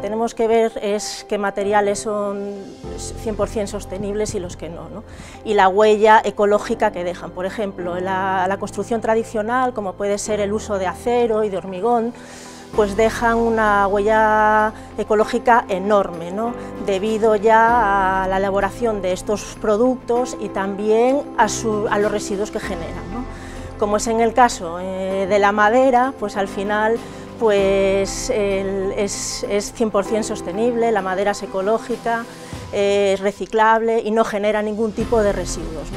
tenemos que ver es qué materiales son 100% sostenibles y los que no, Y la huella ecológica que dejan. Por ejemplo, la, construcción tradicional, como puede ser el uso de acero y de hormigón, pues dejan una huella ecológica enorme, ¿no? debido ya a la elaboración de estos productos y también a, los residuos que generan. Como es en el caso eh, de la madera, pues al final pues, es, es 100% sostenible, la madera es ecológica, es reciclable y no genera ningún tipo de residuos.